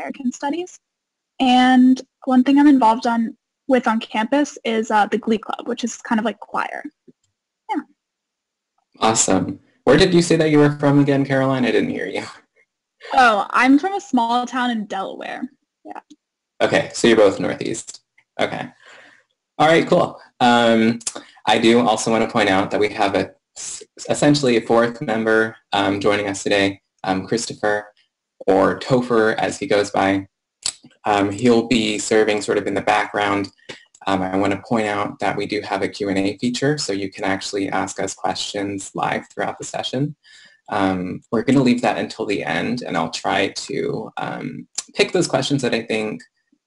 American Studies. And one thing I'm involved on with on campus is uh, the Glee Club, which is kind of like choir. Yeah. Awesome. Where did you say that you were from again, Caroline? I didn't hear you. Oh, I'm from a small town in Delaware. Yeah. Okay, so you're both Northeast. Okay. All right, cool. Um, I do also want to point out that we have a essentially a fourth member um, joining us today, um, Christopher, or Topher as he goes by. Um, he'll be serving sort of in the background. Um, I want to point out that we do have a Q&A feature, so you can actually ask us questions live throughout the session. Um, we're going to leave that until the end, and I'll try to um, pick those questions that I think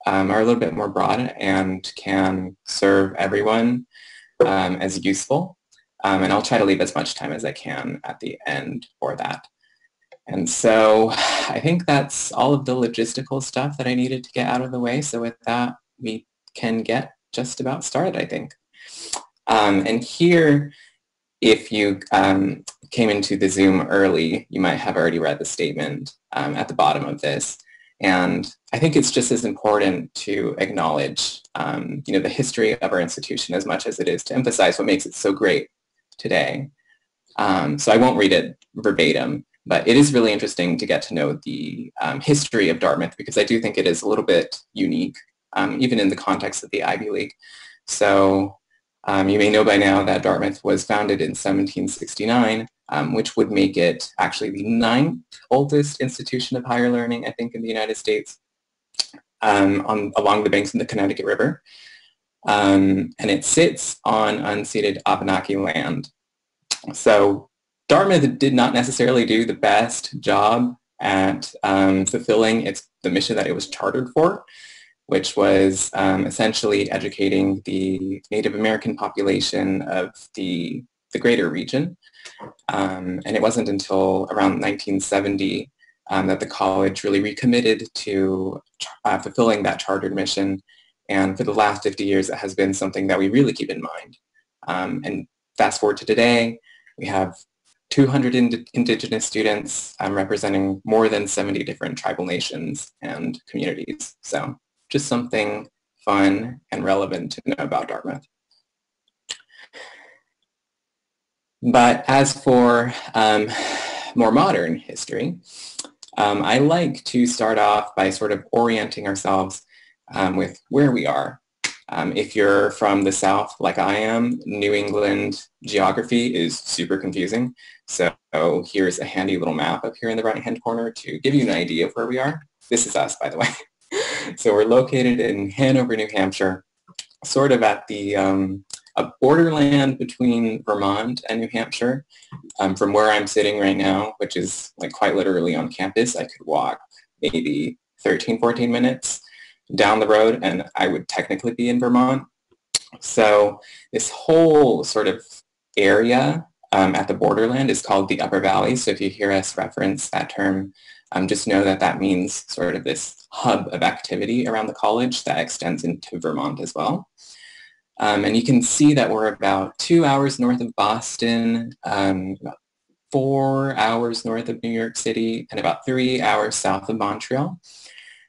are a little bit more broad and can serve everyone as useful. Um, and I'll try to leave as much time as I can at the end for that. And so I think that's all of the logistical stuff that I needed to get out of the way. So with that, we can get just about started, I think. Um, and here, if you um, came into the Zoom early, you might have already read the statement um, at the bottom of this. And I think it's just as important to acknowledge, um, you know, the history of our institution as much as it is to emphasize what makes it so great today. Um, so I won't read it verbatim, but it is really interesting to get to know the um, history of Dartmouth because I do think it is a little bit unique, um, even in the context of the Ivy League. So um, you may know by now that Dartmouth was founded in 1769, um, which would make it actually the ninth oldest institution of higher learning, I think, in the United States, um, on, along the banks of the Connecticut River. Um, and it sits on unceded Abenaki land. So Dartmouth did not necessarily do the best job at um, fulfilling its the mission that it was chartered for, which was um, essentially educating the Native American population of the, the greater region. Um, and it wasn't until around 1970 um, that the college really recommitted to uh, fulfilling that chartered mission and for the last 50 years, it has been something that we really keep in mind. Um, and fast forward to today, we have 200 ind- indigenous students um, representing more than 70 different tribal nations and communities. So just something fun and relevant to know about Dartmouth. But as for um, more modern history, um, I like to start off by sort of orienting ourselves um, with where we are. Um, if you're from the South, like I am, New England geography is super confusing. So here's a handy little map up here in the right-hand corner to give you an idea of where we are. This is us, by the way. so we're located in Hanover, New Hampshire, sort of at the um, a borderland between Vermont and New Hampshire. Um, from where I'm sitting right now, which is like quite literally on campus, I could walk maybe 13, 14 minutes down the road and I would technically be in Vermont. So this whole sort of area um, at the borderland is called the Upper Valley. So if you hear us reference that term, um, just know that that means sort of this hub of activity around the college that extends into Vermont as well. Um, and you can see that we're about two hours north of Boston, um, about four hours north of New York City, and about three hours south of Montreal.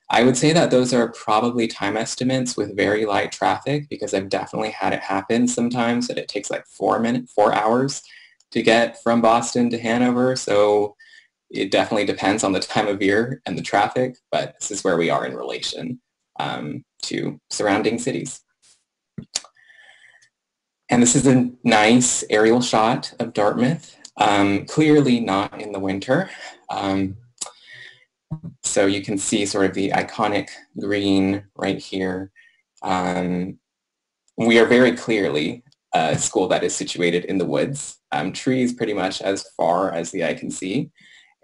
I would say that those are probably time estimates with very light traffic because I've definitely had it happen sometimes that it takes like four minutes, four hours to get from Boston to Hanover. So it definitely depends on the time of year and the traffic, but this is where we are in relation um, to surrounding cities. And this is a nice aerial shot of Dartmouth, um, clearly not in the winter. Um, so you can see sort of the iconic green right here. Um, we are very clearly a school that is situated in the woods, um, trees pretty much as far as the eye can see.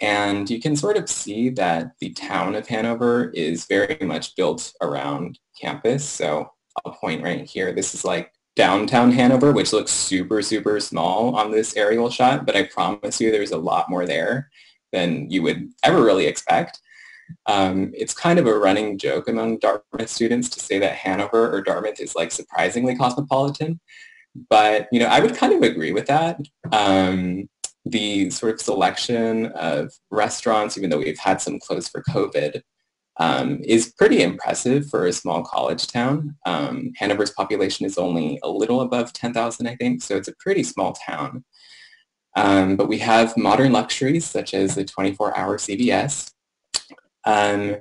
And you can sort of see that the town of Hanover is very much built around campus. So I'll point right here. This is like downtown Hanover, which looks super, super small on this aerial shot, but I promise you there's a lot more there than you would ever really expect. Um, it's kind of a running joke among Dartmouth students to say that Hanover or Dartmouth is like surprisingly cosmopolitan. But, you know, I would kind of agree with that. Um, the sort of selection of restaurants, even though we've had some closed for COVID, um, is pretty impressive for a small college town. Um, Hanover's population is only a little above 10,000, I think, so it's a pretty small town. Um, but we have modern luxuries such as the 24-hour CVS um,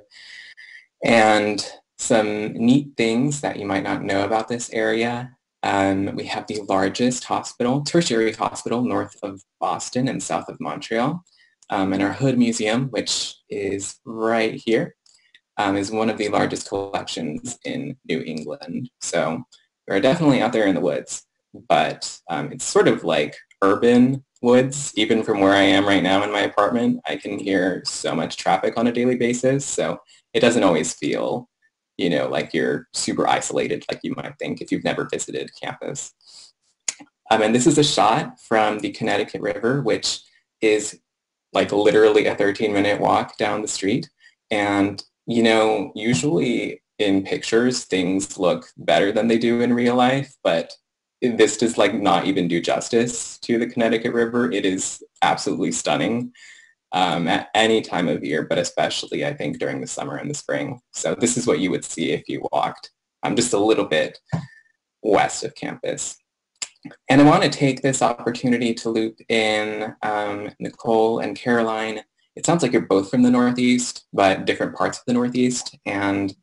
and some neat things that you might not know about this area. Um, we have the largest hospital, tertiary hospital north of Boston and south of Montreal. Um, and our Hood Museum, which is right here, um, is one of the largest collections in New England. So we're definitely out there in the woods, but um, it's sort of like urban woods. Even from where I am right now in my apartment, I can hear so much traffic on a daily basis. So it doesn't always feel, you know, like you're super isolated like you might think if you've never visited campus. Um, and this is a shot from the Connecticut River, which is like literally a 13 minute walk down the street. And you know, usually in pictures, things look better than they do in real life, but this does like not even do justice to the Connecticut River. It is absolutely stunning um, at any time of year, but especially I think during the summer and the spring. So this is what you would see if you walked um, just a little bit west of campus. And I want to take this opportunity to loop in um, Nicole and Caroline it sounds like you're both from the Northeast, but different parts of the Northeast. And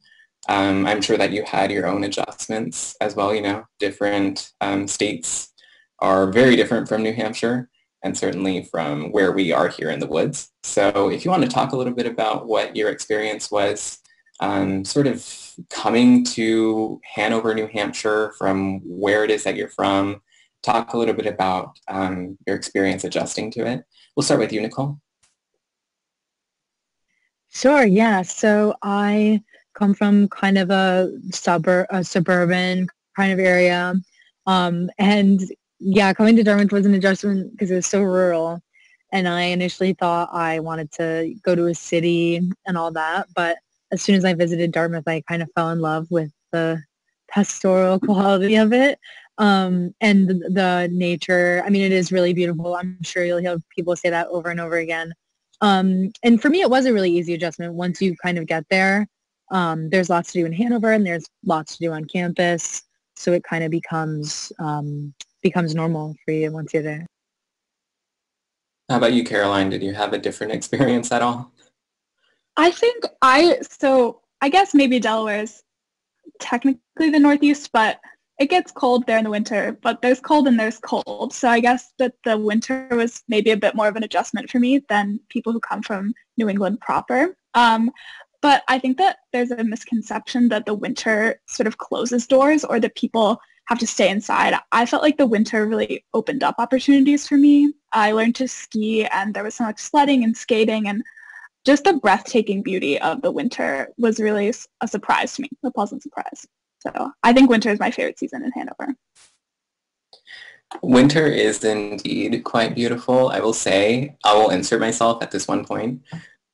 um, I'm sure that you had your own adjustments as well. You know, different um, states are very different from New Hampshire and certainly from where we are here in the woods. So if you want to talk a little bit about what your experience was um, sort of coming to Hanover, New Hampshire from where it is that you're from, talk a little bit about um, your experience adjusting to it. We'll start with you, Nicole. Sure, yeah. So I come from kind of a suburb, a suburban kind of area. Um, and yeah, coming to Dartmouth was an adjustment because it was so rural. And I initially thought I wanted to go to a city and all that. But as soon as I visited Dartmouth, I kind of fell in love with the pastoral quality of it. Um, and the, the nature, I mean, it is really beautiful. I'm sure you'll hear people say that over and over again. Um, and for me, it was a really easy adjustment once you kind of get there. Um, there's lots to do in Hanover and there's lots to do on campus. So it kind of becomes um, becomes normal for you once you're there. How about you, Caroline? Did you have a different experience at all? I think I, so I guess maybe Delaware is technically the Northeast, but it gets cold there in the winter, but there's cold and there's cold. So I guess that the winter was maybe a bit more of an adjustment for me than people who come from New England proper. Um, but I think that there's a misconception that the winter sort of closes doors or that people have to stay inside. I felt like the winter really opened up opportunities for me. I learned to ski and there was so much sledding and skating and just the breathtaking beauty of the winter was really a surprise to me, a pleasant surprise. So I think winter is my favorite season in Hanover. Winter is indeed quite beautiful. I will say, I will insert myself at this one point.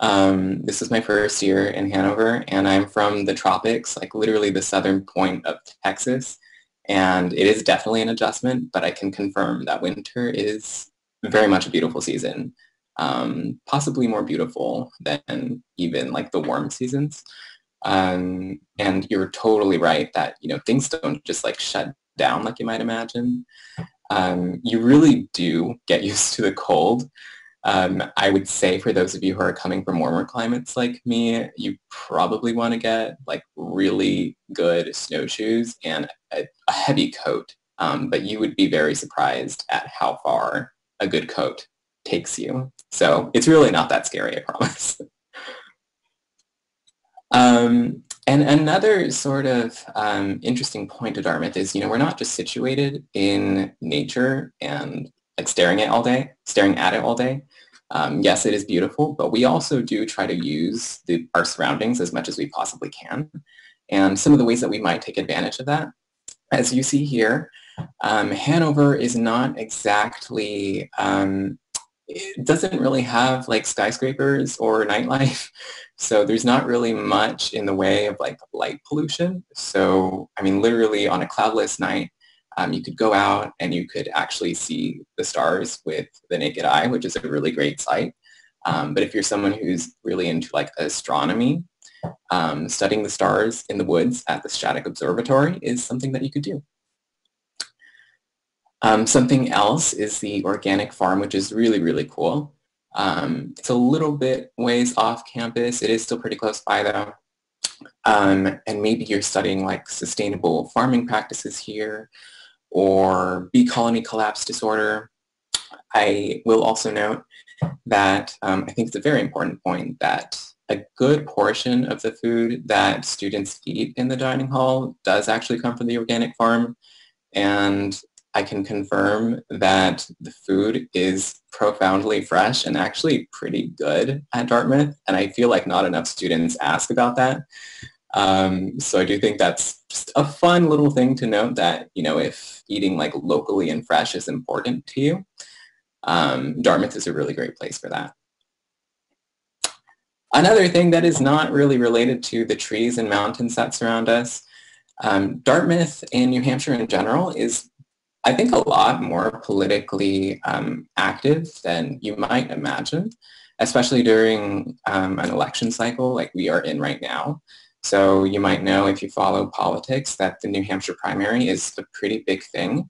Um, this is my first year in Hanover, and I'm from the tropics, like literally the southern point of Texas. And it is definitely an adjustment, but I can confirm that winter is very much a beautiful season, um, possibly more beautiful than even like the warm seasons. Um, and you're totally right that, you know, things don't just like shut down like you might imagine. Um, you really do get used to the cold. Um, I would say for those of you who are coming from warmer climates like me, you probably want to get like really good snowshoes and a, a heavy coat. Um, but you would be very surprised at how far a good coat takes you. So it's really not that scary, I promise. Um, and another sort of um, interesting point of Dartmouth is, you know, we're not just situated in nature and like staring at it all day, staring at it all day. Um, yes, it is beautiful, but we also do try to use the, our surroundings as much as we possibly can. And some of the ways that we might take advantage of that, as you see here, um, Hanover is not exactly um, it doesn't really have like skyscrapers or nightlife. So there's not really much in the way of like light pollution. So, I mean, literally on a cloudless night, um, you could go out and you could actually see the stars with the naked eye, which is a really great sight. Um, but if you're someone who's really into like astronomy, um, studying the stars in the woods at the Shattuck Observatory is something that you could do. Um, something else is the organic farm, which is really, really cool. Um, it's a little bit ways off campus. It is still pretty close by though. Um, and maybe you're studying like sustainable farming practices here or bee colony collapse disorder. I will also note that um, I think it's a very important point that a good portion of the food that students eat in the dining hall does actually come from the organic farm. And I can confirm that the food is profoundly fresh and actually pretty good at Dartmouth. And I feel like not enough students ask about that. Um, so I do think that's just a fun little thing to note that, you know, if eating like locally and fresh is important to you, um, Dartmouth is a really great place for that. Another thing that is not really related to the trees and mountains that surround us, um, Dartmouth and New Hampshire in general is, I think, a lot more politically um, active than you might imagine, especially during um, an election cycle like we are in right now. So you might know if you follow politics that the New Hampshire primary is a pretty big thing.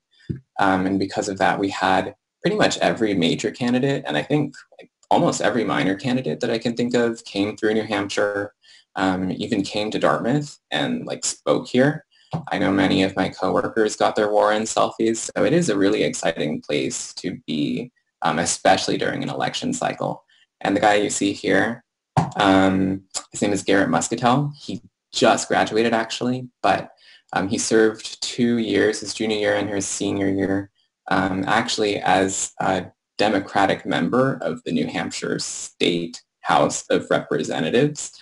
Um, and because of that, we had pretty much every major candidate, and I think like, almost every minor candidate that I can think of came through New Hampshire, um, even came to Dartmouth and like spoke here. I know many of my coworkers got their Warren selfies, so it is a really exciting place to be, um, especially during an election cycle. And the guy you see here, um, his name is Garrett Muscatel. He just graduated actually, but um, he served two years, his junior year and his senior year, um, actually as a Democratic member of the New Hampshire State House of Representatives,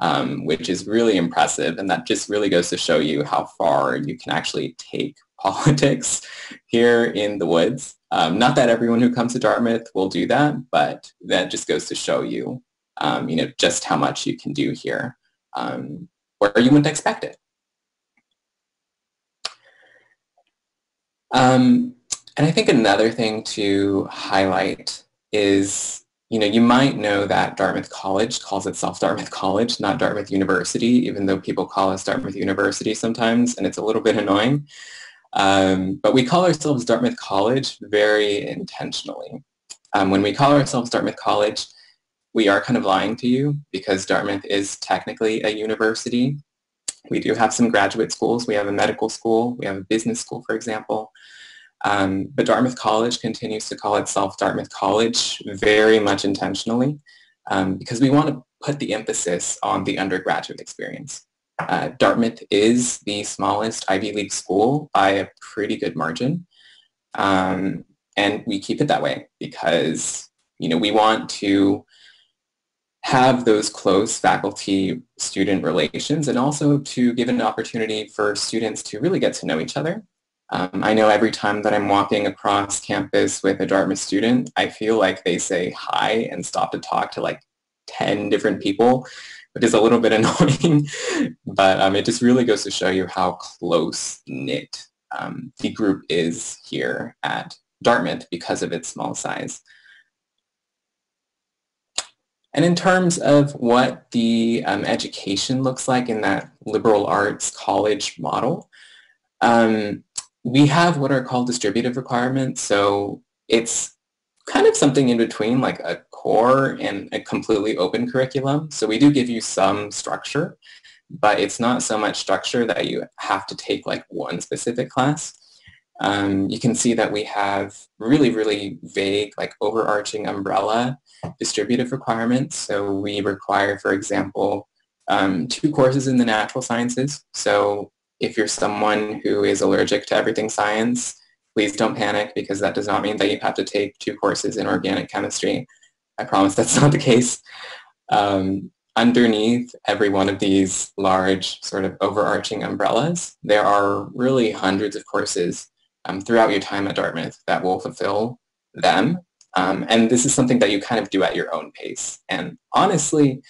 um, which is really impressive. And that just really goes to show you how far you can actually take politics here in the woods. Um, not that everyone who comes to Dartmouth will do that, but that just goes to show you um, you know, just how much you can do here um, where you wouldn't expect it. Um, and I think another thing to highlight is, you know, you might know that Dartmouth College calls itself Dartmouth College, not Dartmouth University, even though people call us Dartmouth University sometimes, and it's a little bit annoying. Um, but we call ourselves Dartmouth College very intentionally. Um, when we call ourselves Dartmouth College, we are kind of lying to you because Dartmouth is technically a university. We do have some graduate schools. We have a medical school. We have a business school, for example. Um, but Dartmouth College continues to call itself Dartmouth College very much intentionally um, because we want to put the emphasis on the undergraduate experience. Uh, Dartmouth is the smallest Ivy League school by a pretty good margin. Um, and we keep it that way because, you know, we want to have those close faculty-student relations and also to give an opportunity for students to really get to know each other. Um, I know every time that I'm walking across campus with a Dartmouth student, I feel like they say hi and stop to talk to like 10 different people, which is a little bit annoying, but um, it just really goes to show you how close-knit um, the group is here at Dartmouth because of its small size. And in terms of what the um, education looks like in that liberal arts college model, um, we have what are called distributive requirements. So it's kind of something in between like a core and a completely open curriculum. So we do give you some structure, but it's not so much structure that you have to take like one specific class. Um, you can see that we have really, really vague, like overarching umbrella distributive requirements. So we require, for example, um, two courses in the natural sciences. So if you're someone who is allergic to everything science, please don't panic because that does not mean that you have to take two courses in organic chemistry. I promise that's not the case. Um, underneath every one of these large sort of overarching umbrellas, there are really hundreds of courses um, throughout your time at Dartmouth that will fulfill them. Um, and this is something that you kind of do at your own pace. And honestly,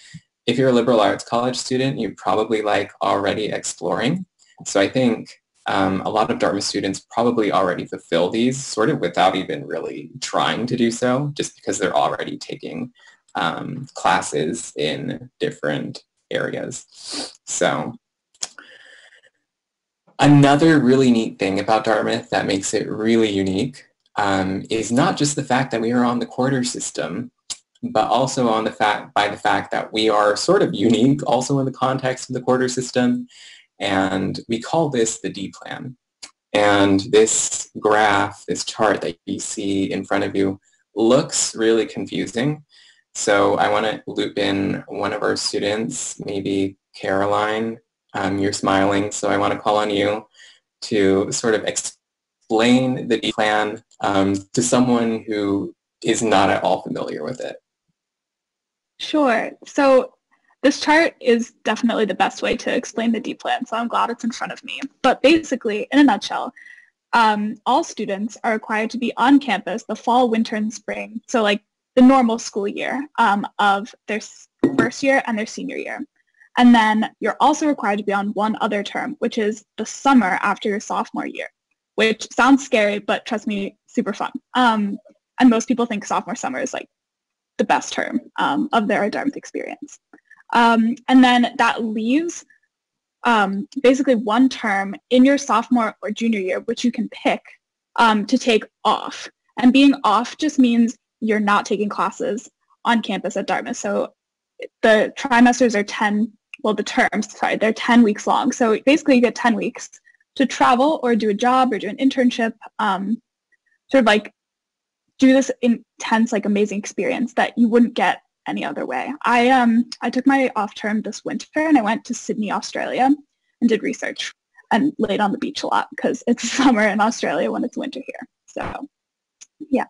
if you're a liberal arts college student, you probably like already exploring. So I think um, a lot of Dartmouth students probably already fulfill these sort of without even really trying to do so, just because they're already taking um, classes in different areas. So another really neat thing about Dartmouth that makes it really unique um, is not just the fact that we are on the quarter system, but also on the fact by the fact that we are sort of unique also in the context of the quarter system. And we call this the D-plan. And this graph, this chart that you see in front of you looks really confusing. So I want to loop in one of our students, maybe Caroline. Um, you're smiling, so I want to call on you to sort of explain the D-plan um, to someone who is not at all familiar with it. Sure. So this chart is definitely the best way to explain the D-plan, so I'm glad it's in front of me. But basically, in a nutshell, um, all students are required to be on campus the fall, winter, and spring, so like the normal school year um, of their first year and their senior year. And then you're also required to be on one other term, which is the summer after your sophomore year, which sounds scary, but trust me, super fun. Um, and most people think sophomore summer is like the best term um, of their Dartmouth experience. Um, and then that leaves um, basically one term in your sophomore or junior year, which you can pick um, to take off. And being off just means you're not taking classes on campus at Dartmouth. So the trimesters are 10, well, the terms, sorry, they're 10 weeks long. So basically you get 10 weeks to travel or do a job or do an internship, um, sort of like do this intense, like amazing experience that you wouldn't get any other way. I um I took my off term this winter and I went to Sydney, Australia and did research and laid on the beach a lot because it's summer in Australia when it's winter here. So yeah.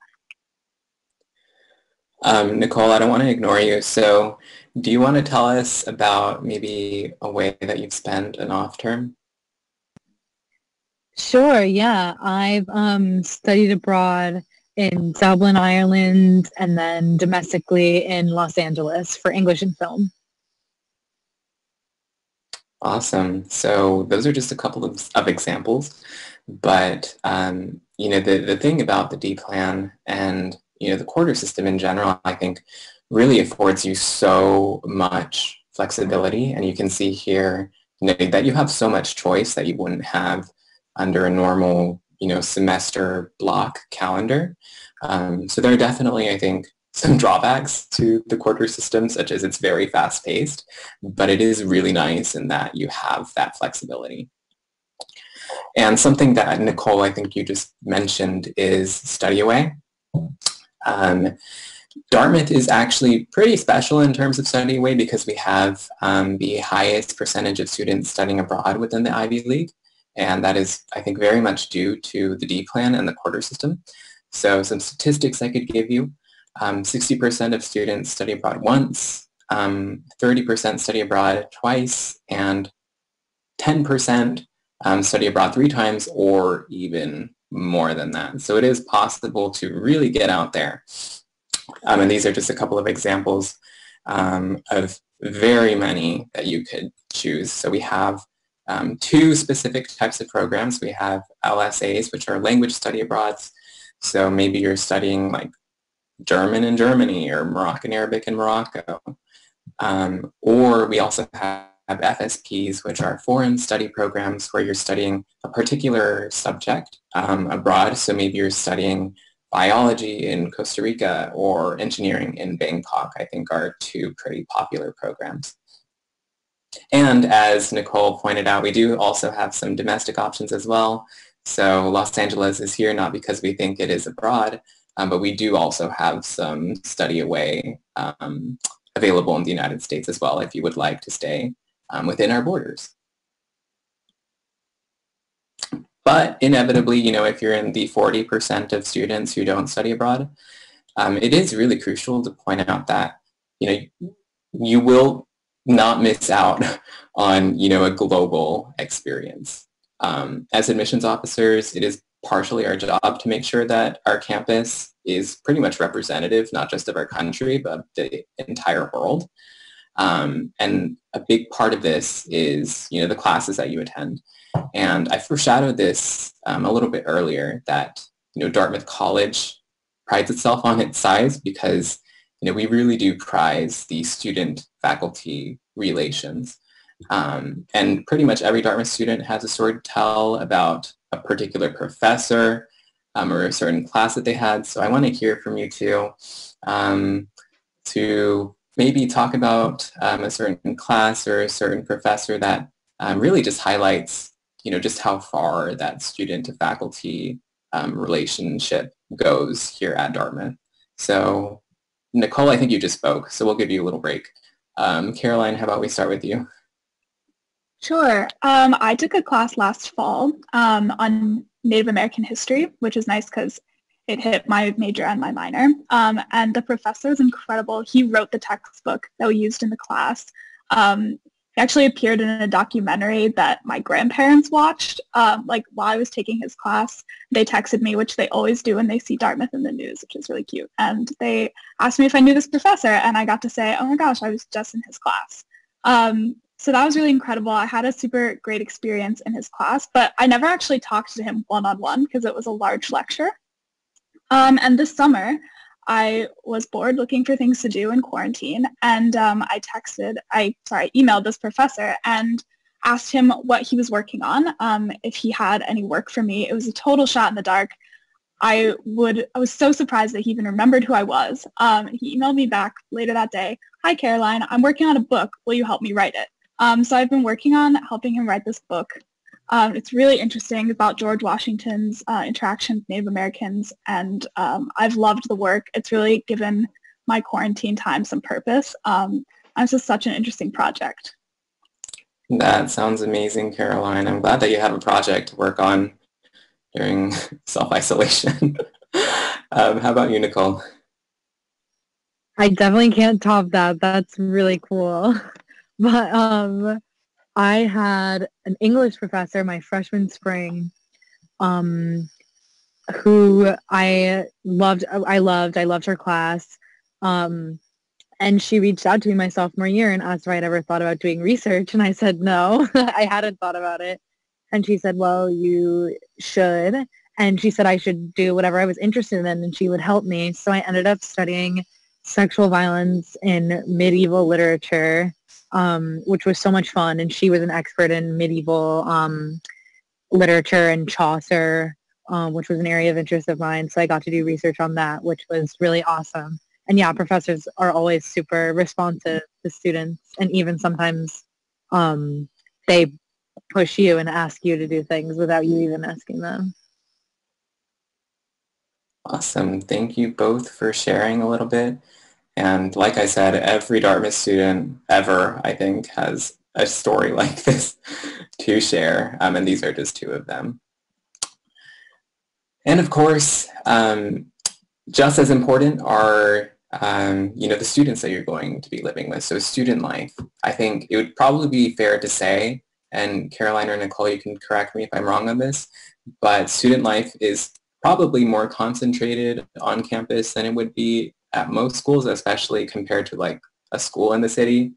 Um, Nicole, I don't want to ignore you. So do you want to tell us about maybe a way that you've spent an off term? Sure, yeah. I've um, studied abroad in Dublin, Ireland, and then domestically in Los Angeles for English and film. Awesome. So those are just a couple of, of examples. But, um, you know, the, the thing about the D-plan and, you know, the quarter system in general, I think really affords you so much flexibility. And you can see here you know, that you have so much choice that you wouldn't have under a normal you know, semester block calendar. Um, so there are definitely, I think, some drawbacks to the quarter system, such as it's very fast-paced, but it is really nice in that you have that flexibility. And something that Nicole, I think you just mentioned is study away. Um, Dartmouth is actually pretty special in terms of study away because we have um, the highest percentage of students studying abroad within the Ivy League. And that is, I think, very much due to the D-plan and the quarter system. So some statistics I could give you. 60% um, of students study abroad once, 30% um, study abroad twice, and 10% um, study abroad three times or even more than that. So it is possible to really get out there. Um, and these are just a couple of examples um, of very many that you could choose. So we have um, two specific types of programs. We have LSAs, which are language study abroads. So maybe you're studying like German in Germany or Moroccan Arabic in Morocco. Um, or we also have FSPs, which are foreign study programs where you're studying a particular subject um, abroad. So maybe you're studying biology in Costa Rica or engineering in Bangkok, I think are two pretty popular programs. And as Nicole pointed out, we do also have some domestic options as well. So Los Angeles is here not because we think it is abroad, um, but we do also have some study away um, available in the United States as well if you would like to stay um, within our borders. But inevitably, you know, if you're in the 40% of students who don't study abroad, um, it is really crucial to point out that, you know, you will not miss out on you know a global experience. Um, as admissions officers, it is partially our job to make sure that our campus is pretty much representative, not just of our country, but the entire world. Um, and a big part of this is, you know, the classes that you attend. And I foreshadowed this um, a little bit earlier that, you know, Dartmouth College prides itself on its size because, you know, we really do prize the student faculty relations. Um, and pretty much every Dartmouth student has a story to tell about a particular professor um, or a certain class that they had. So I want to hear from you too um, to maybe talk about um, a certain class or a certain professor that um, really just highlights, you know, just how far that student to faculty um, relationship goes here at Dartmouth. So Nicole, I think you just spoke, so we'll give you a little break. Um, Caroline, how about we start with you? Sure. Um, I took a class last fall um, on Native American history, which is nice because it hit my major and my minor. Um, and the professor is incredible. He wrote the textbook that we used in the class. Um, he actually appeared in a documentary that my grandparents watched. Um, like while I was taking his class, they texted me, which they always do when they see Dartmouth in the news, which is really cute. And they asked me if I knew this professor, and I got to say, oh my gosh, I was just in his class. Um, so that was really incredible. I had a super great experience in his class, but I never actually talked to him one-on-one because it was a large lecture. Um, and this summer, I was bored looking for things to do in quarantine, and um, I texted, I sorry, emailed this professor and asked him what he was working on, um, if he had any work for me. It was a total shot in the dark. I would, I was so surprised that he even remembered who I was. Um, he emailed me back later that day. Hi, Caroline. I'm working on a book. Will you help me write it? Um, so I've been working on helping him write this book. Um, it's really interesting about George Washington's uh, interaction with Native Americans, and um, I've loved the work. It's really given my quarantine time some purpose. Um, and it's just such an interesting project. That sounds amazing, Caroline. I'm glad that you have a project to work on during self-isolation. Um, how about you, Nicole? I definitely can't top that. That's really cool. But um, I had an English professor my freshman spring um, who I loved. I loved. I loved her class. Um, and she reached out to me my sophomore year and asked if I'd ever thought about doing research. And I said, no, I hadn't thought about it. And she said, well, you should. And she said I should do whatever I was interested in and she would help me. So I ended up studying sexual violence in medieval literature um, which was so much fun. And she was an expert in medieval um, literature and Chaucer, um, which was an area of interest of mine. So I got to do research on that, which was really awesome. And yeah, professors are always super responsive to students, and even sometimes um, they push you and ask you to do things without you even asking them. Awesome. Thank you both for sharing a little bit. And like I said, every Dartmouth student ever, I think, has a story like this to share. Um, and these are just two of them. And of course, um, just as important are um, you know, the students that you're going to be living with. So student life, I think it would probably be fair to say, and Caroline or Nicole, you can correct me if I'm wrong on this, but student life is probably more concentrated on campus than it would be at most schools, especially compared to like a school in the city,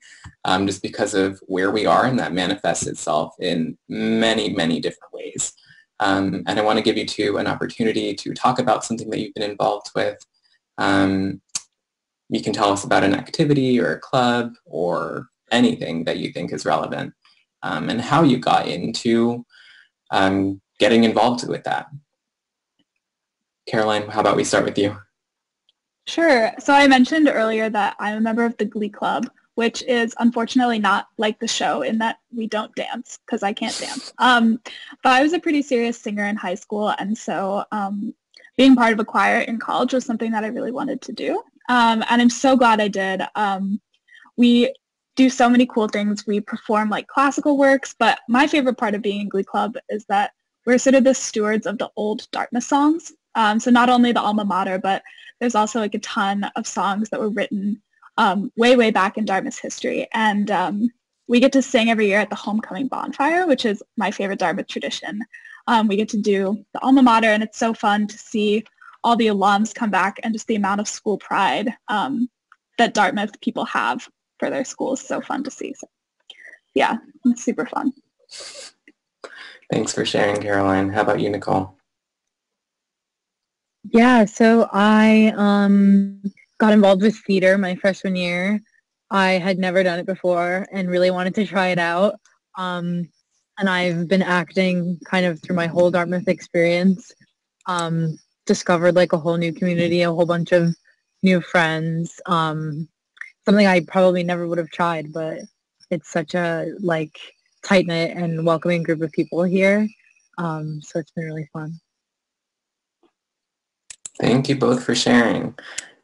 um, just because of where we are and that manifests itself in many, many different ways. Um, and I want to give you two an opportunity to talk about something that you've been involved with. Um, you can tell us about an activity or a club or anything that you think is relevant um, and how you got into um, getting involved with that. Caroline, how about we start with you? Sure. So I mentioned earlier that I'm a member of the Glee Club, which is unfortunately not like the show in that we don't dance because I can't dance. Um, but I was a pretty serious singer in high school, and so um, being part of a choir in college was something that I really wanted to do. Um, and I'm so glad I did. Um, we do so many cool things. We perform like classical works, but my favorite part of being in Glee Club is that we're sort of the stewards of the old Dartmouth songs. Um, so not only the alma mater, but there's also like a ton of songs that were written um, way, way back in Dartmouth's history. And um, we get to sing every year at the homecoming bonfire, which is my favorite Dartmouth tradition. Um, we get to do the alma mater, and it's so fun to see all the alums come back and just the amount of school pride um, that Dartmouth people have for their schools. So fun to see. So, yeah, it's super fun. Thanks for sharing, Caroline. How about you, Nicole? Yeah, so I um, got involved with theater my freshman year. I had never done it before and really wanted to try it out. Um, and I've been acting kind of through my whole Dartmouth experience. Um, discovered like a whole new community, a whole bunch of new friends. Um, something I probably never would have tried, but it's such a like tight knit and welcoming group of people here. Um, so it's been really fun. Thank you both for sharing.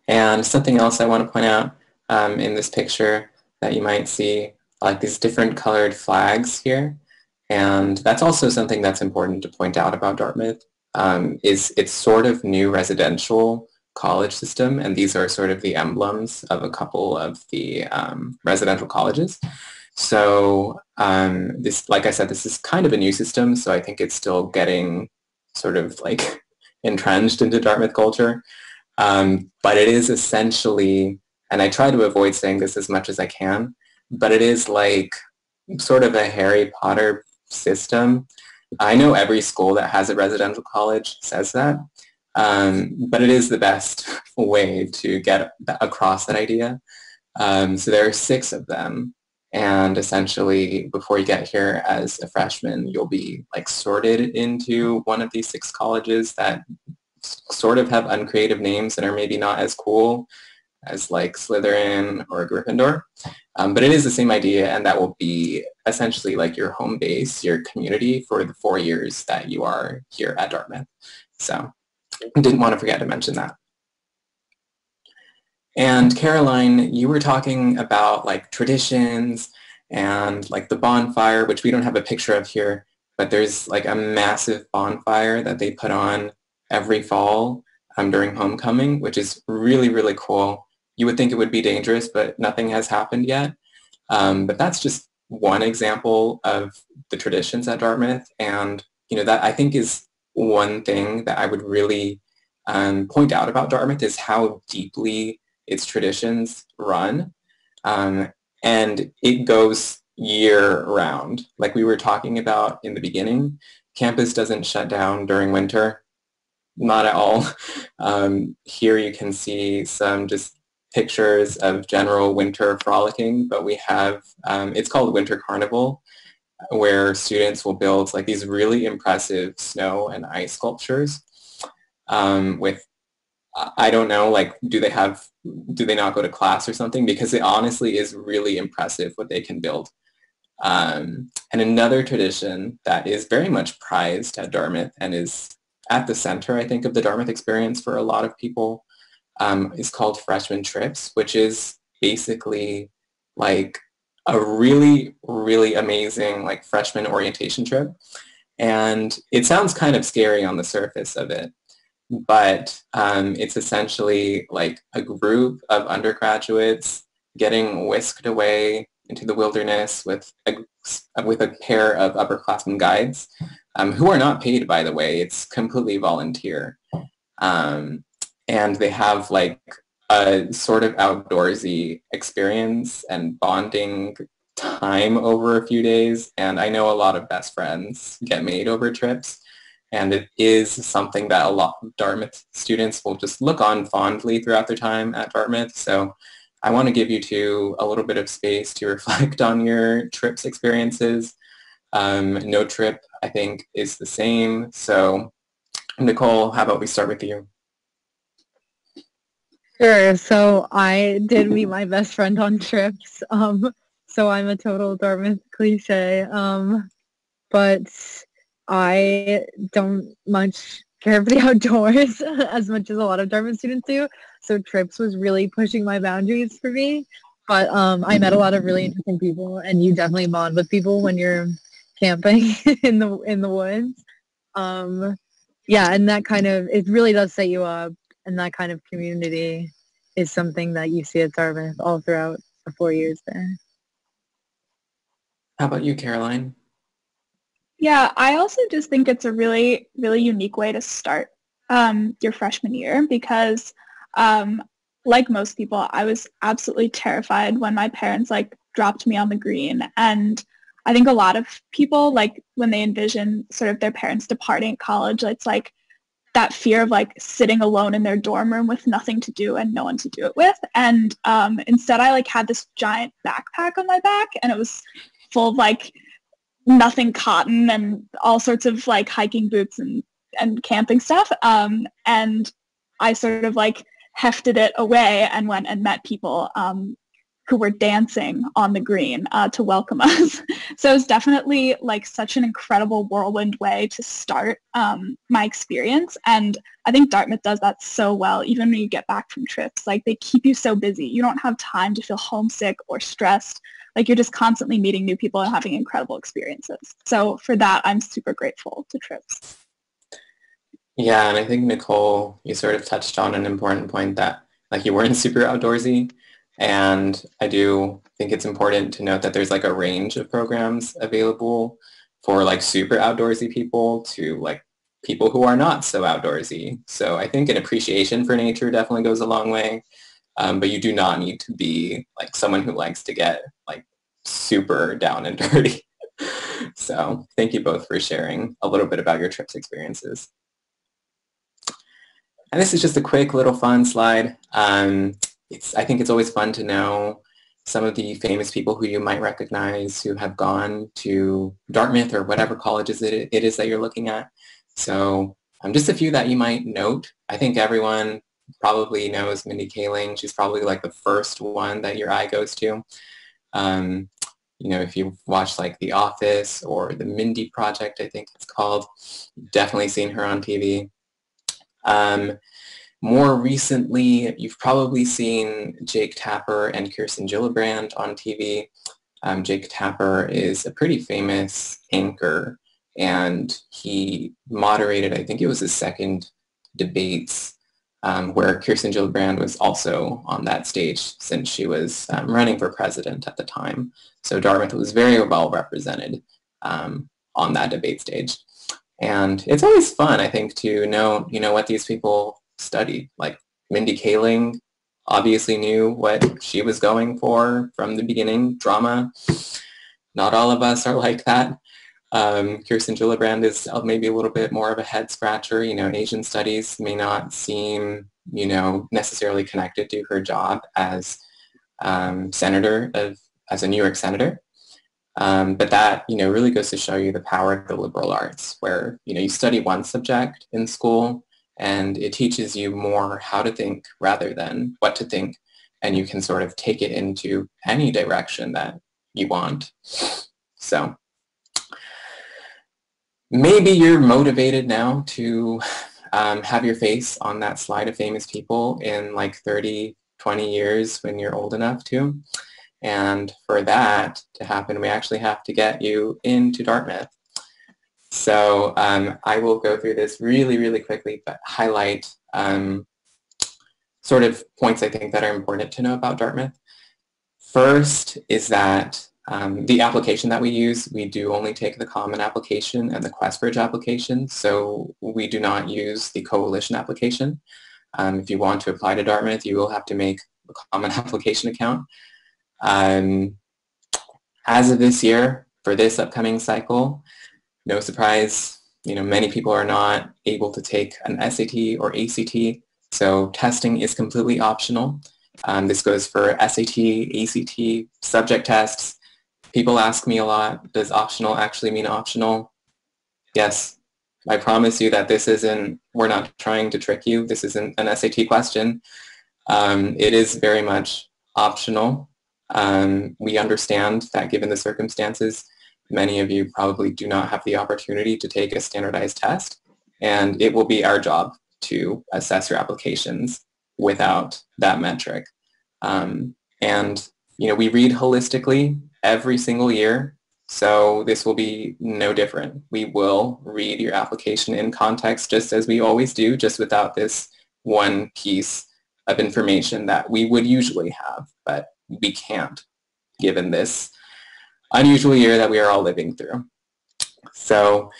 And something else I want to point out um, in this picture that you might see, like these different colored flags here. And that's also something that's important to point out about Dartmouth, um, is it's sort of new residential college system, and these are sort of the emblems of a couple of the um, residential colleges. So um, this, like I said, this is kind of a new system, so I think it's still getting sort of like entrenched into Dartmouth culture. Um, but it is essentially, and I try to avoid saying this as much as I can, but it is like sort of a Harry Potter system. I know every school that has a residential college says that, um, but it is the best way to get across that idea. Um, so there are six of them. And essentially, before you get here as a freshman, you'll be like sorted into one of these six colleges that sort of have uncreative names that are maybe not as cool as like Slytherin or Gryffindor. Um, but it is the same idea and that will be essentially like your home base, your community for the four years that you are here at Dartmouth. So didn't want to forget to mention that. And Caroline, you were talking about like traditions and like the bonfire, which we don't have a picture of here, but there's like a massive bonfire that they put on every fall um, during homecoming, which is really, really cool. You would think it would be dangerous, but nothing has happened yet. Um, but that's just one example of the traditions at Dartmouth. And, you know, that I think is one thing that I would really um, point out about Dartmouth is how deeply its traditions run. Um, and it goes year round. Like we were talking about in the beginning, campus doesn't shut down during winter. Not at all. Um, here you can see some just pictures of general winter frolicking, but we have, um, it's called Winter Carnival, where students will build like these really impressive snow and ice sculptures um, with I don't know, like, do they have, do they not go to class or something? Because it honestly is really impressive what they can build. Um, and another tradition that is very much prized at Dartmouth and is at the center, I think, of the Dartmouth experience for a lot of people um, is called freshman trips, which is basically like a really, really amazing like freshman orientation trip. And it sounds kind of scary on the surface of it, but um, it's essentially like a group of undergraduates getting whisked away into the wilderness with a, with a pair of upperclassmen guides um, who are not paid, by the way. It's completely volunteer. Um, and they have like a sort of outdoorsy experience and bonding time over a few days. And I know a lot of best friends get made over trips and it is something that a lot of Dartmouth students will just look on fondly throughout their time at Dartmouth. So I want to give you two a little bit of space to reflect on your trips experiences. Um, no trip, I think, is the same. So Nicole, how about we start with you? Sure. So I did meet my best friend on trips. Um, so I'm a total Dartmouth cliche. Um, but I don't much care for the outdoors as much as a lot of Dartmouth students do. So trips was really pushing my boundaries for me. But um, I met a lot of really interesting people, and you definitely bond with people when you're camping in the in the woods. Um, yeah, and that kind of it really does set you up, and that kind of community is something that you see at Dartmouth all throughout the four years there. How about you, Caroline? Yeah, I also just think it's a really, really unique way to start um, your freshman year because um, like most people, I was absolutely terrified when my parents like dropped me on the green. And I think a lot of people like when they envision sort of their parents departing college, it's like that fear of like sitting alone in their dorm room with nothing to do and no one to do it with. And um, instead I like had this giant backpack on my back and it was full of like nothing cotton and all sorts of like hiking boots and, and camping stuff. Um, and I sort of like hefted it away and went and met people um, who were dancing on the green uh, to welcome us. so it was definitely like such an incredible whirlwind way to start um, my experience. And I think Dartmouth does that so well, even when you get back from trips. Like they keep you so busy. You don't have time to feel homesick or stressed. Like you're just constantly meeting new people and having incredible experiences. So for that, I'm super grateful to trips. Yeah, and I think Nicole, you sort of touched on an important point that like you weren't super outdoorsy. And I do think it's important to note that there's like a range of programs available for like super outdoorsy people to like people who are not so outdoorsy. So I think an appreciation for nature definitely goes a long way. Um, but you do not need to be like someone who likes to get like super down and dirty. so thank you both for sharing a little bit about your trips experiences. And this is just a quick little fun slide. Um, it's, I think it's always fun to know some of the famous people who you might recognize who have gone to Dartmouth or whatever colleges it, it is that you're looking at. So um, just a few that you might note. I think everyone probably knows Mindy Kaling. She's probably like the first one that your eye goes to. Um, you know, if you've watched like The Office or The Mindy Project, I think it's called, definitely seen her on TV. Um, more recently, you've probably seen Jake Tapper and Kirsten Gillibrand on TV. Um, Jake Tapper is a pretty famous anchor and he moderated, I think it was his second debates um, where Kirsten Gillibrand was also on that stage since she was um, running for president at the time. So Dartmouth was very well represented um, on that debate stage. And it's always fun, I think, to know, you know, what these people studied. Like Mindy Kaling obviously knew what she was going for from the beginning, drama. Not all of us are like that. Um, Kirsten Gillibrand is maybe a little bit more of a head scratcher. You know, Asian studies may not seem, you know, necessarily connected to her job as um, senator of, as a New York senator. Um, but that, you know, really goes to show you the power of the liberal arts where, you know, you study one subject in school and it teaches you more how to think rather than what to think. And you can sort of take it into any direction that you want. So maybe you're motivated now to um, have your face on that slide of famous people in like 30, 20 years when you're old enough to. And for that to happen, we actually have to get you into Dartmouth. So um, I will go through this really, really quickly, but highlight um, sort of points I think that are important to know about Dartmouth. First is that um, the application that we use, we do only take the common application and the QuestBridge application, so we do not use the coalition application. Um, if you want to apply to Dartmouth, you will have to make a common application account. Um, as of this year, for this upcoming cycle, no surprise, you know, many people are not able to take an SAT or ACT, so testing is completely optional. Um, this goes for SAT, ACT, subject tests. People ask me a lot, does optional actually mean optional? Yes, I promise you that this isn't, we're not trying to trick you. This isn't an SAT question. Um, it is very much optional. Um, we understand that given the circumstances, many of you probably do not have the opportunity to take a standardized test, and it will be our job to assess your applications without that metric. Um, and you know, we read holistically every single year, so this will be no different. We will read your application in context just as we always do, just without this one piece of information that we would usually have, but we can't given this unusual year that we are all living through. So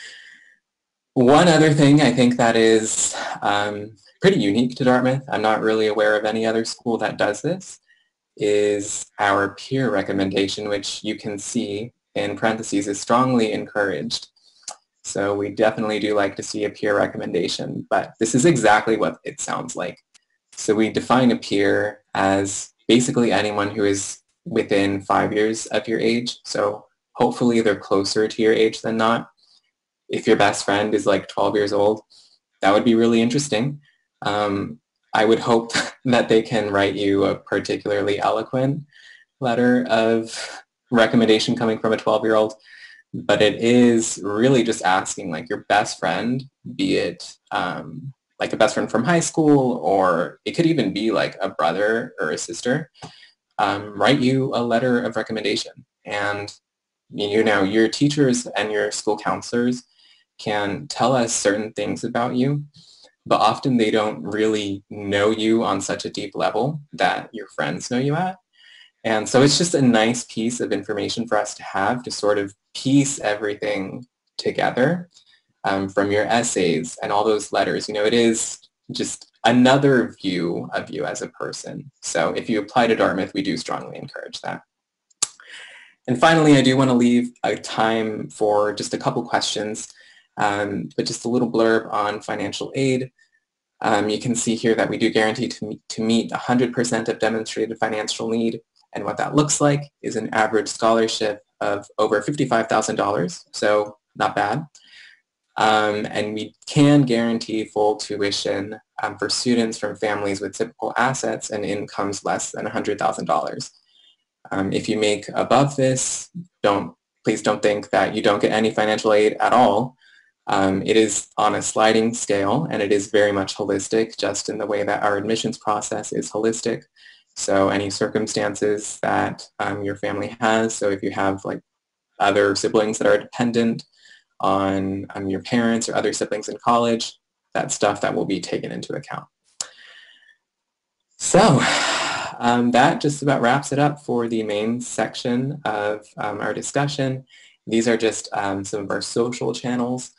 one other thing I think that is um, pretty unique to Dartmouth, I'm not really aware of any other school that does this, is our peer recommendation, which you can see in parentheses is strongly encouraged. So we definitely do like to see a peer recommendation, but this is exactly what it sounds like. So we define a peer as basically anyone who is within five years of your age. So hopefully they're closer to your age than not. If your best friend is like 12 years old, that would be really interesting. Um, I would hope that they can write you a particularly eloquent letter of recommendation coming from a 12-year-old, but it is really just asking like your best friend, be it um, like a best friend from high school, or it could even be like a brother or a sister, um, write you a letter of recommendation. And you know, your teachers and your school counselors can tell us certain things about you, but often they don't really know you on such a deep level that your friends know you at. And so it's just a nice piece of information for us to have to sort of piece everything together um, from your essays and all those letters. You know, it is just another view of you as a person. So if you apply to Dartmouth, we do strongly encourage that. And finally, I do want to leave a time for just a couple questions, um, but just a little blurb on financial aid. Um, you can see here that we do guarantee to meet, to meet 100% of demonstrated financial need. And what that looks like is an average scholarship of over $55,000, so not bad. Um, and we can guarantee full tuition um, for students from families with typical assets and incomes less than $100,000. Um, if you make above this, don't please don't think that you don't get any financial aid at all. Um, it is on a sliding scale and it is very much holistic just in the way that our admissions process is holistic. So any circumstances that um, your family has, so if you have like other siblings that are dependent on um, your parents or other siblings in college, that stuff that will be taken into account. So um, that just about wraps it up for the main section of um, our discussion. These are just um, some of our social channels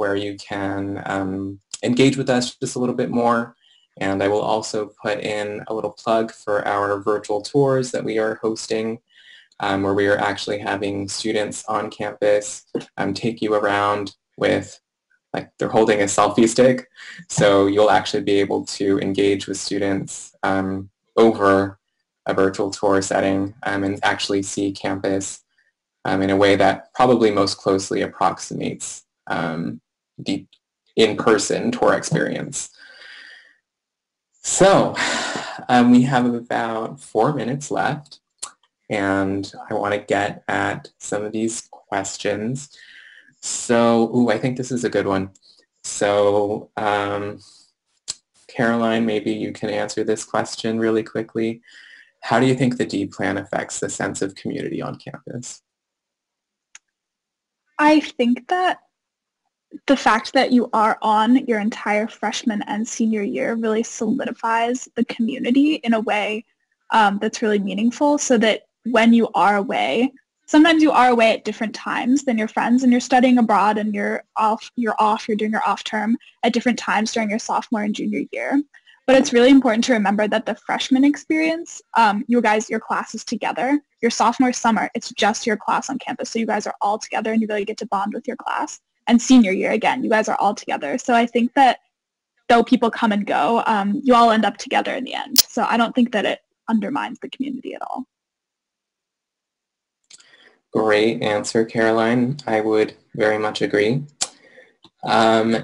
where you can um, engage with us just a little bit more. And I will also put in a little plug for our virtual tours that we are hosting um, where we are actually having students on campus um, take you around with like they're holding a selfie stick. So you'll actually be able to engage with students um, over a virtual tour setting um, and actually see campus um, in a way that probably most closely approximates um, the in-person tour experience. So um, we have about four minutes left and I want to get at some of these questions. So, ooh, I think this is a good one. So, um, Caroline, maybe you can answer this question really quickly. How do you think the D plan affects the sense of community on campus? I think that the fact that you are on your entire freshman and senior year really solidifies the community in a way um, that's really meaningful so that when you are away, sometimes you are away at different times than your friends and you're studying abroad and you're off, you're off, you're doing your off term at different times during your sophomore and junior year. But it's really important to remember that the freshman experience, um, you guys, your class is together. Your sophomore summer, it's just your class on campus. So you guys are all together and you really get to bond with your class. And senior year, again, you guys are all together. So I think that though people come and go, um, you all end up together in the end. So I don't think that it undermines the community at all. Great answer, Caroline. I would very much agree. Um,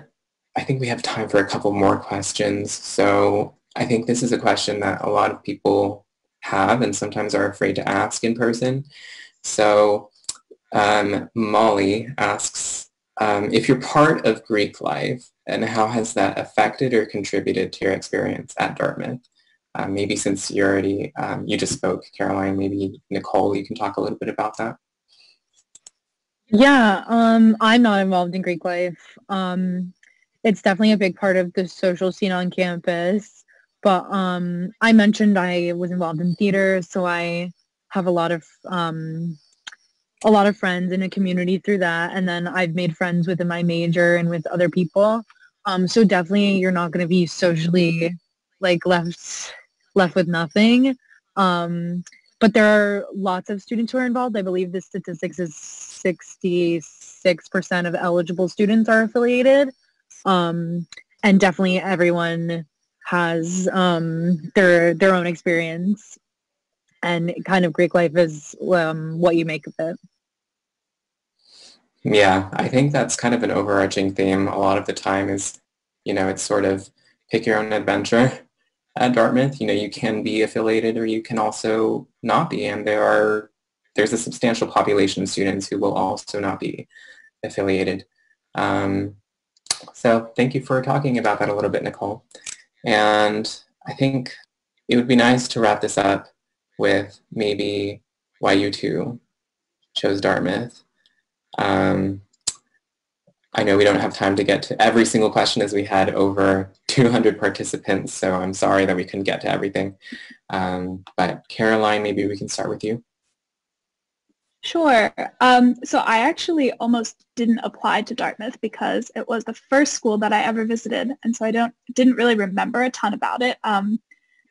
I think we have time for a couple more questions. So I think this is a question that a lot of people have and sometimes are afraid to ask in person. So um, Molly asks, um, if you're part of Greek life, and how has that affected or contributed to your experience at Dartmouth? Uh, maybe since you already, um, you just spoke, Caroline, maybe Nicole, you can talk a little bit about that. Yeah, um, I'm not involved in Greek life. Um, it's definitely a big part of the social scene on campus. But um, I mentioned I was involved in theater, so I have a lot of um, a lot of friends in a community through that, and then I've made friends within my major and with other people. Um, so definitely, you're not going to be socially like left left with nothing. Um, but there are lots of students who are involved. I believe the statistics is 66% of eligible students are affiliated. Um, and definitely everyone has um, their their own experience and kind of Greek life is um, what you make of it. Yeah, I think that's kind of an overarching theme a lot of the time is, you know, it's sort of pick your own adventure at Dartmouth. You know, you can be affiliated or you can also not be. And there are, there's a substantial population of students who will also not be affiliated. Um, so thank you for talking about that a little bit, Nicole. And I think it would be nice to wrap this up with maybe why you two chose Dartmouth. Um, I know we don't have time to get to every single question as we had over 200 participants, so I'm sorry that we couldn't get to everything. Um, but Caroline, maybe we can start with you. Sure. Um, so I actually almost didn't apply to Dartmouth because it was the first school that I ever visited, and so I don't didn't really remember a ton about it. Um,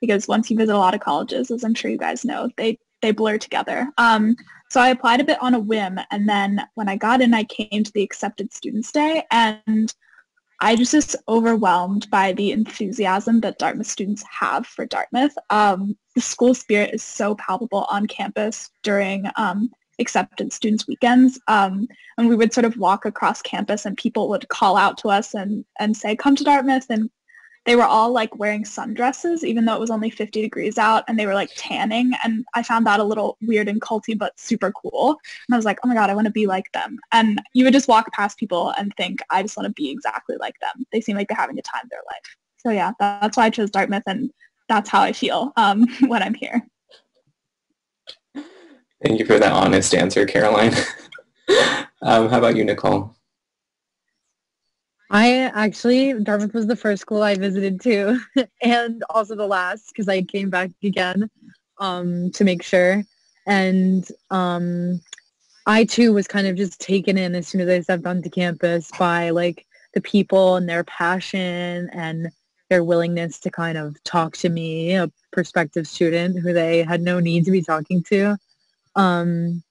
because once you visit a lot of colleges, as I'm sure you guys know, they they blur together. Um, so I applied a bit on a whim, and then when I got in, I came to the accepted students day, and I just was overwhelmed by the enthusiasm that Dartmouth students have for Dartmouth. Um, the school spirit is so palpable on campus during um, accepted students weekends. Um, and we would sort of walk across campus and people would call out to us and, and say, come to Dartmouth and they were all like wearing sundresses, even though it was only 50 degrees out and they were like tanning. And I found that a little weird and culty, but super cool. And I was like, oh my God, I want to be like them. And you would just walk past people and think, I just want to be exactly like them. They seem like they're having a time of their life. So yeah, that's why I chose Dartmouth and that's how I feel um, when I'm here. Thank you for that honest answer, Caroline. um, how about you, Nicole? I actually, Dartmouth was the first school I visited too, and also the last because I came back again um, to make sure. And um, I too was kind of just taken in as soon as I stepped onto campus by like the people and their passion and their willingness to kind of talk to me, a prospective student who they had no need to be talking to. Um,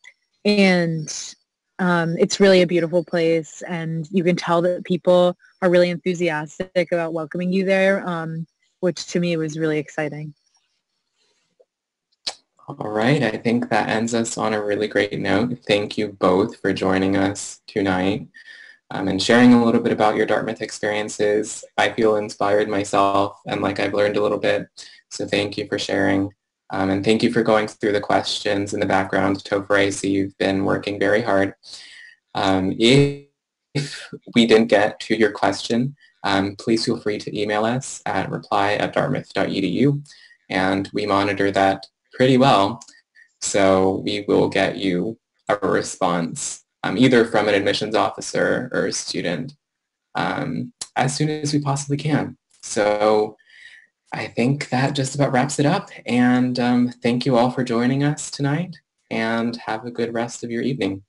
and um, it's really a beautiful place and you can tell that people are really enthusiastic about welcoming you there, um, which to me was really exciting. All right, I think that ends us on a really great note. Thank you both for joining us tonight um, and sharing a little bit about your Dartmouth experiences. I feel inspired myself and like I've learned a little bit, so thank you for sharing. Um, and thank you for going through the questions in the background. Topher, I see you've been working very hard. Um, if, we didn't get to your question, um, please feel free to email us at reply at dartmouth.edu. And we monitor that pretty well. So we will get you a response um, either from an admissions officer or a student um, as soon as we possibly can. So I think that just about wraps it up. And um, thank you all for joining us tonight and have a good rest of your evening.